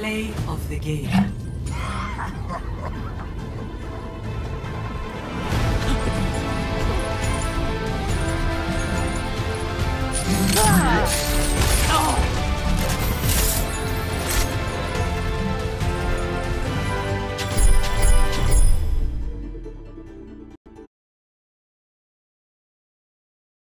Play of the game.